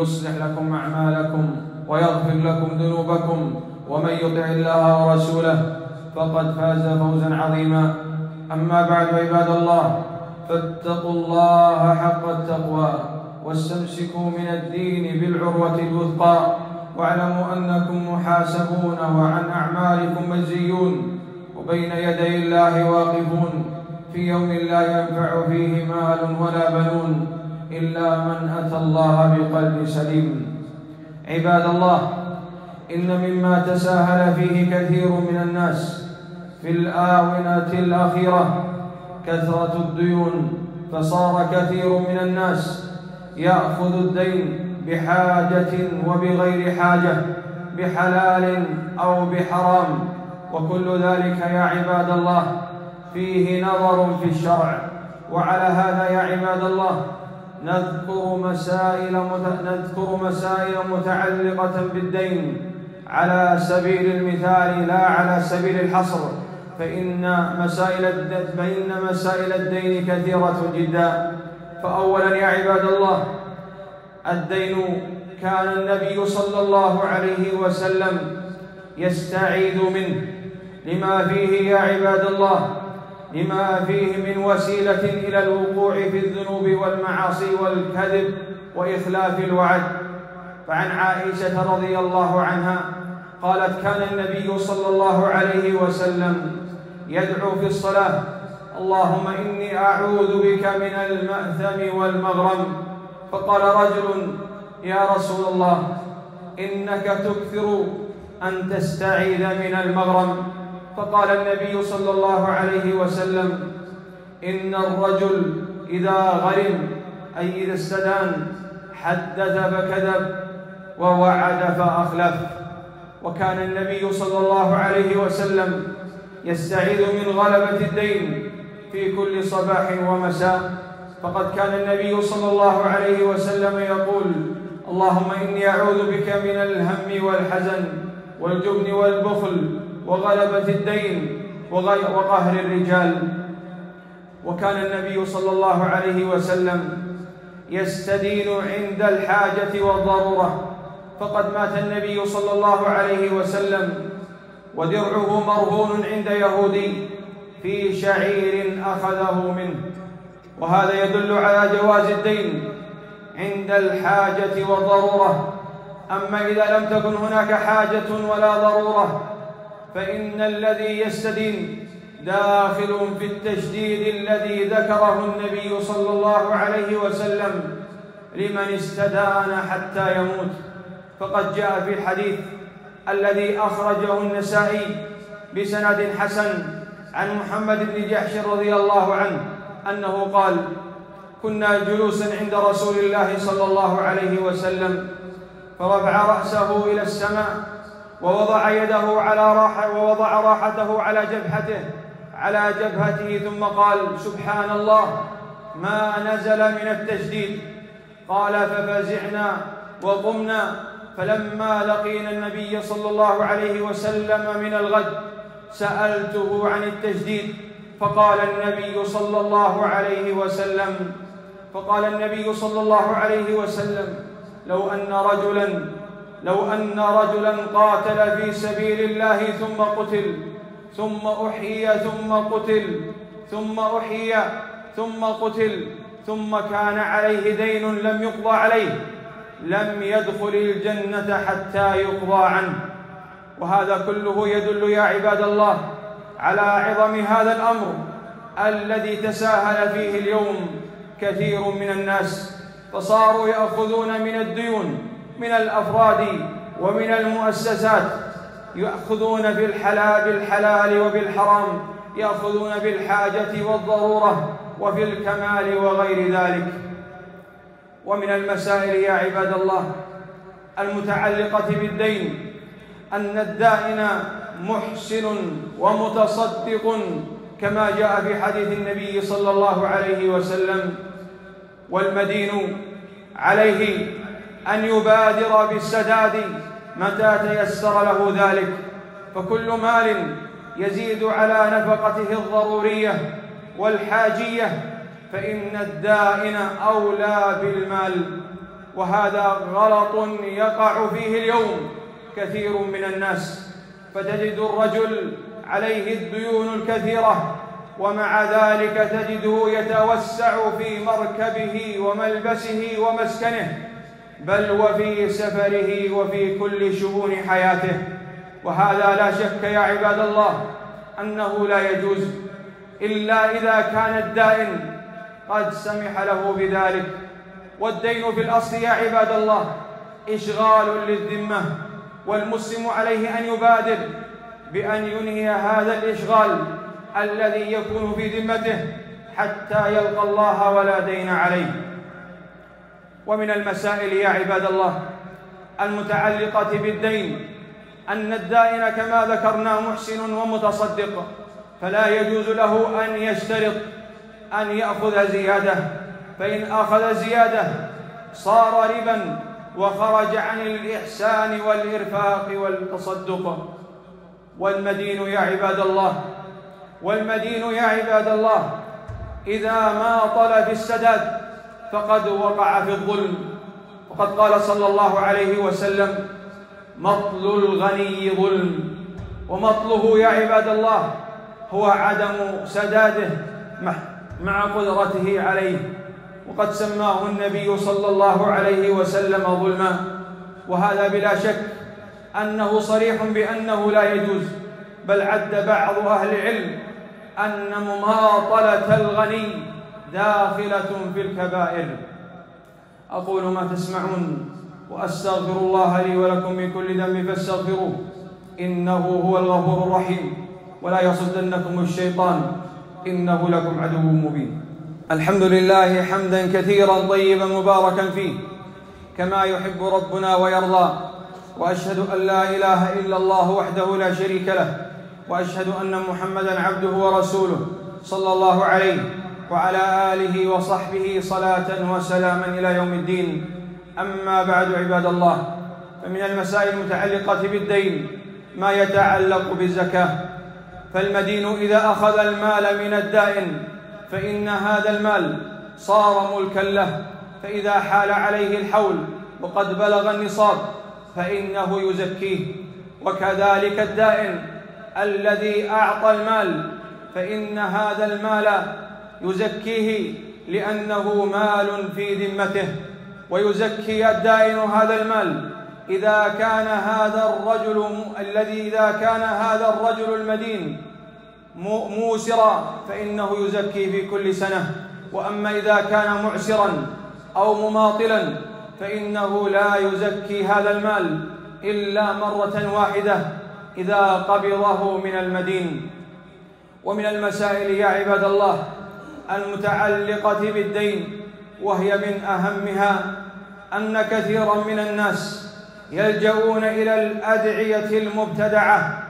يصلح لكم أعمالكم ويغفر لكم ذنوبكم ومن يطع الله ورسوله فقد فاز فوزا عظيما. أما بعد عباد الله فاتقوا الله حق التقوى واستمسكوا من الدين بالعروة الوثقى. واعلموا أنكم محاسبون وعن أعمالكم مجزيون وبين يدي الله واقفون. في يوم لا ينفع فيه مال ولا بنون. إلا من أتى الله بقلب سليم. عباد الله إن مما تساهل فيه كثير من الناس في الآونة الأخيرة كثرة الديون فصار كثير من الناس يأخذ الدين بحاجة وبغير حاجة بحلال أو بحرام. وكل ذلك يا عباد الله فيه نظر في الشرع. وعلى هذا يا عباد الله نذكر مسائل نذكر مسائل متعلقة بالدين. على سبيل المثال لا على سبيل الحصر. فإن مسائل فإن مسائل الدين كثيرة جدا. فأولا يا عباد الله الدين كان النبي صلى الله عليه وسلم يستعيذ منه. لما فيه يا عباد الله لما فيه من وسيلة إلى الوقوع في الذنوب والمعاصي والكذب وإخلاف الوعد. فعن عائشة رضي الله عنها قالت كان النبي صلى الله عليه وسلم يدعو في الصلاة اللهم إني أعوذ بك من المأثم والمغرم. فقال رجل يا رسول الله إنك تكثر أن تستعيذ من المغرم. فقال النبي صلى الله عليه وسلم إن الرجل إذا غرم أي إذا استدان حدث فكذب ووعد فأخلف. وكان النبي صلى الله عليه وسلم يستعيذ من غلبة الدين في كل صباح ومساء. فقد كان النبي صلى الله عليه وسلم يقول اللهم إني أعوذ بك من الهم والحزن والجبن والبخل وغلبة الدين وقهر الرجال. وكان النبي صلى الله عليه وسلم يستدين عند الحاجة والضرورة. فقد مات النبي صلى الله عليه وسلم ودرعه مرهون عند يهودي في شعير أخذه منه. وهذا يدل على جواز الدين عند الحاجة والضرورة. أما إذا لم تكن هناك حاجة ولا ضرورة فإن الذي يستدين داخل في التشديد الذي ذكره النبي صلى الله عليه وسلم لمن استدان حتى يموت. فقد جاء في الحديث الذي أخرجه النسائي بسند حسن عن محمد بن جحش رضي الله عنه أنه قال كنا جلوسا عند رسول الله صلى الله عليه وسلم فرفع رأسه إلى السماء ووضع يده على راحة ووضع راحته على جبهته على جبهته ثم قال سبحان الله ما نزل من التشديد قال ففزعنا وقمنا فلما لقينا النبي صلى الله عليه وسلم من الغد سألته عن التجديد فقال النبي صلى الله عليه وسلم فقال النبي صلى الله عليه وسلم لو أن رجلا لو أن رجلا قاتل في سبيل الله ثم قتل ثم أحيي ثم قتل ثم أحيي ثم قتل ثم كان عليه دين لم يقضى عليه لم يدخل الجنة حتى يقضى عنه. وهذا كله يدل يا عباد الله على عظم هذا الأمر الذي تساهل فيه اليوم كثير من الناس. فصاروا يأخذون من الديون من الأفراد ومن المؤسسات يأخذون بالحلال بالحلال وبالحرام يأخذون بالحاجة والضرورة وفي الكمال وغير ذلك. ومن المسائل يا عباد الله المتعلقة بالدين أن الدائن محسن ومتصدق كما جاء في حديث النبي صلى الله عليه وسلم والمدين عليه أن يبادر بالسداد متى تيسر له ذلك. فكل مال يزيد على نفقته الضرورية والحاجية فإن الدائن أولى بالمال. وهذا غلط يقع فيه اليوم كثير من الناس. فتجد الرجل عليه الديون الكثيرة ومع ذلك تجده يتوسع في مركبه وملبسه ومسكنه. بل وفي سفره وفي كل شؤون حياته. وهذا لا شك يا عباد الله أنه لا يجوز إلا إذا كان الدائن قد سمح له بذلك. والدين في الأصل يا عباد الله إشغال للذمة والمسلم عليه أن يبادر بأن ينهي هذا الإشغال الذي يكون في ذمته حتى يلقى الله ولا دين عليه. ومن المسائل يا عباد الله المتعلقة بالدين أن الدائن كما ذكرنا محسن ومتصدق فلا يجوز له أن يشترط أن يأخذ زيادة فإن أخذ زيادة صار ربا وخرج عن الإحسان والإرفاق والتصدق. والمدين يا عباد الله والمدين يا عباد الله إذا ما طل في السداد فقد وقع في الظلم. وقد قال صلى الله عليه وسلم مطل الغني ظلم. ومطله يا عباد الله هو عدم سداده مع قدرته عليه. وقد سماه النبي صلى الله عليه وسلم ظلما. وهذا بلا شك أنه صريح بأنه لا يجوز بل عد بعض أهل العلم أن مماطلة الغني داخلة في الكبائر. أقول ما تسمعون وأستغفر الله لي ولكم من كل ذنب فاستغفروه. إنه هو الغفور الرحيم. ولا يصدنكم الشيطان. إنه لكم عدو مبين. الحمد لله حمدا كثيرا طيبا مباركا فيه. كما يحب ربنا ويرضى. وأشهد أن لا إله إلا الله وحده لا شريك له. وأشهد أن محمدا عبده ورسوله صلى الله عليه وعلى آله وصحبه صلاة وسلاما إلى يوم الدين. أما بعد عباد الله فمن المسائل المتعلقة بالدين ما يتعلق بالزكاة. فالمدين إذا أخذ المال من الدائن فإن هذا المال صار ملكا له. فإذا حال عليه الحول وقد بلغ النصاب فإنه يزكيه. وكذلك الدائن الذي أعطى المال فإن هذا المال يزكيه لأنه مال في ذمته ويزكي الدائن هذا المال. إذا كان هذا الرجل الذي إذا كان هذا الرجل المدين موسرا فإنه يزكي في كل سنة. وأما إذا كان معسرا أو مماطلا فإنه لا يزكي هذا المال إلا مرة واحدة إذا قبضه من المدين. ومن المسائل يا عباد الله المتعلقة بالدين وهي من أهمها أن كثيرا من الناس يلجؤون إلى الأدعية المبتدعة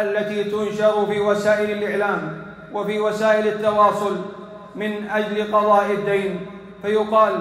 التي تنشر في وسائل الإعلام وفي وسائل التواصل من أجل قضاء الدين. فيقال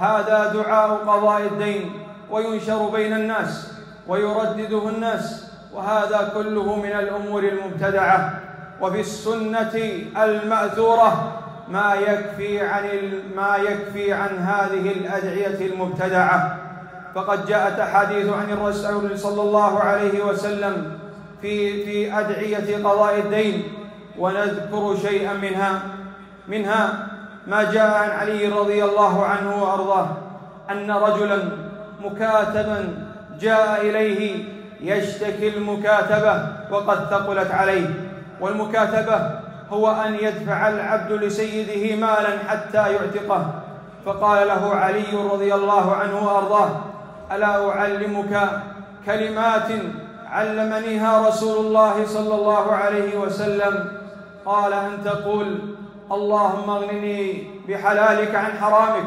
هذا دعاء قضاء الدين وينشر بين الناس ويردده الناس وهذا كله من الأمور المبتدعة. وفي السنة المأثورة ما يكفي عن ما يكفي عن هذه الأدعية المبتدعة. فقد جاءت أحاديث عن الرسول صلى الله عليه وسلم في في أدعية قضاء الدين ونذكر شيئا منها. منها ما جاء عن علي رضي الله عنه وأرضاه أن رجلا مكاتبا جاء إليه يشتكي المكاتبة وقد ثقلت عليه. والمكاتبة هو أن يدفع العبد لسيده مالا حتى يعتقه. فقال له علي رضي الله عنه وأرضاه ألا أعلمك كلمات علمنيها رسول الله صلى الله عليه وسلم؟ قال أن تقول اللهم اغنني بحلالك عن حرامك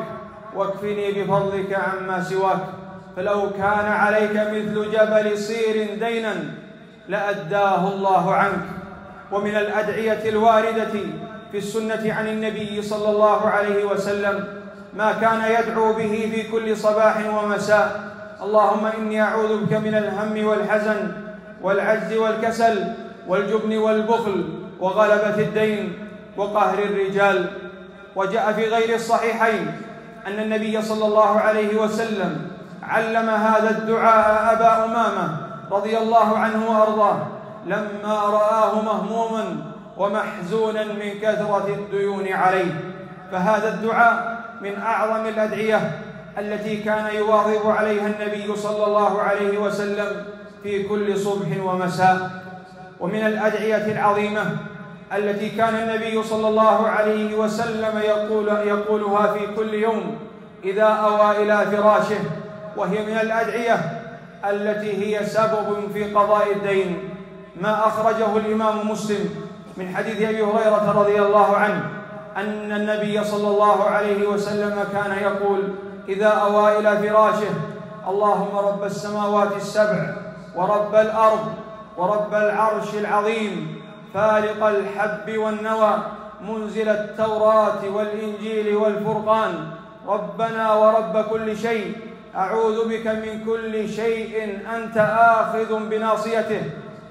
واكفني بفضلك عما سواك. فلو كان عليك مثل جبل صير دينا لأداه الله عنك. ومن الأدعية الواردة في السنة عن النبي صلى الله عليه وسلم ما كان يدعو به في كل صباح ومساء. اللهم إني أعوذ بك من الهم والحزن والعجز والكسل والجبن والبخل وغلبة الدين وقهر الرجال. وجاء في غير الصحيحين أن النبي صلى الله عليه وسلم علم هذا الدعاء أبا أمامة رضي الله عنه وأرضاه. لما رآه مهموما ومحزونا من كثرة الديون عليه. فهذا الدعاء من أعظم الأدعية التي كان يواظب عليها النبي صلى الله عليه وسلم في كل صبح ومساء. ومن الأدعية العظيمة التي كان النبي صلى الله عليه وسلم يقول يقولها في كل يوم إذا أوى إلى فراشه وهي من الأدعية التي هي سبب في قضاء الدين. ما أخرجه الإمام مسلم من حديث أبي هريرة رضي الله عنه أن النبي صلى الله عليه وسلم كان يقول إذا أوى إلى فراشه اللهم رب السماوات السبع ورب الأرض ورب العرش العظيم فالق الحب والنوى منزل التوراة والإنجيل والفرقان ربنا ورب كل شيء أعوذ بك من كل شيء أنت آخذ بناصيته.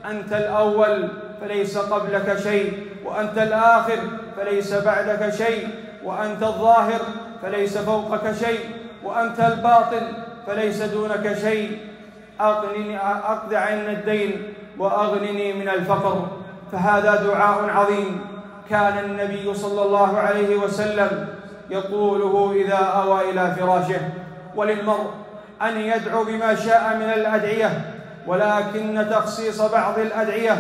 أنت الأول فليس قبلك شيء وأنت الآخر فليس بعدك شيء وأنت الظاهر فليس فوقك شيء وأنت الباطن فليس دونك شيء. أغنني أقض عنا الدين وأغنني من الفقر. فهذا دعاء عظيم. كان النبي صلى الله عليه وسلم يقوله إذا أوى إلى فراشه وللمرء أن يدعو بما شاء من الأدعية ولكن تخصيص بعض الأدعية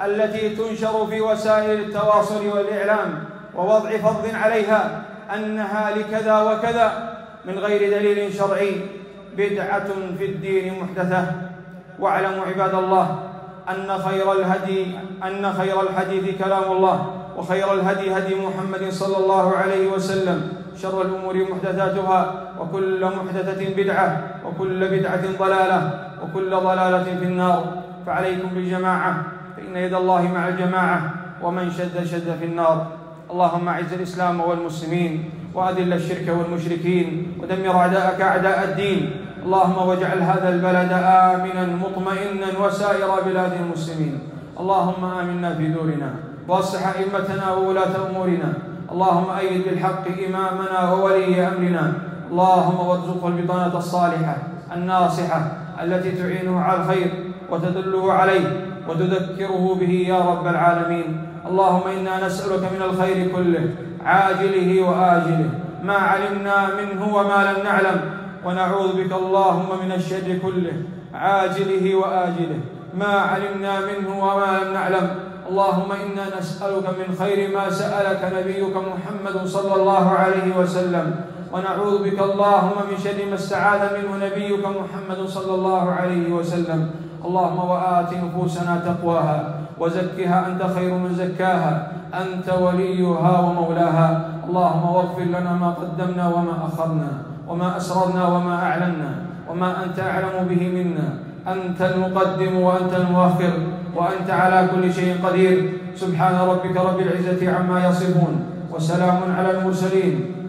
التي تنشر في وسائل التواصل والإعلام ووضع فضل عليها أنها لكذا وكذا من غير دليل شرعي بدعة في الدين محدثة. واعلموا عباد الله أن خير الهدي أن خير الحديث كلام الله وخير الهدي هدي محمد صلى الله عليه وسلم. شر الأمور محدثاتها وكل محدثة بدعة وكل بدعة ضلالة. وكل ضلالة في النار. فعليكم بالجماعة فإن يد الله مع الجماعة ومن شد شد في النار. اللهم أعز الإسلام والمسلمين وأذل الشرك والمشركين ودمر أعداءك أعداء الدين. اللهم واجعل هذا البلد آمنا مطمئنا وسائر بلاد المسلمين. اللهم آمنا في دورنا واصلح أئمتنا وولاة أمورنا. اللهم أيد بالحق إمامنا وولي أمرنا. اللهم وارزقه البطانة الصالحة الناصحة التي تعينه على الخير وتدله عليه وتذكره به يا رب العالمين. اللهم إنا نسألك من الخير كله عاجله وآجله. ما علمنا منه وما لم نعلم. ونعوذ بك اللهم من الشر كله عاجله وآجله. ما علمنا منه وما لم نعلم. اللهم إنا نسألك من خير ما سألك نبيك محمد صلى الله عليه وسلم. ونعوذ بك اللهم من شر ما استعاذ منه نبيك محمد صلى الله عليه وسلم. اللهم وآت نفوسنا تقواها وزكها أنت خير من زكاها. أنت وليها ومولاها. اللهم واغفر لنا ما قدمنا وما أخرنا وما أسررنا وما أعلنا وما أنت أعلم به منا. أنت المقدم وأنت المؤخر وأنت على كل شيء قدير. سبحان ربك رب العزة عما يصفون وسلام على المرسلين.